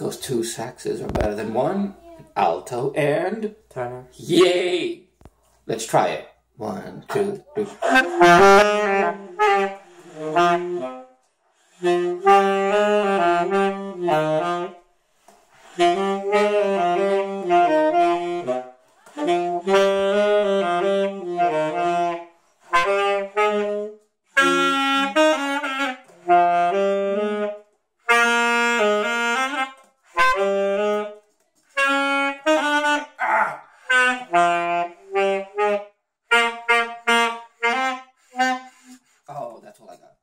those two saxes are better than one. Alto and tenor. Yay! Let's try it. One, two, three. Oh, that's all I got.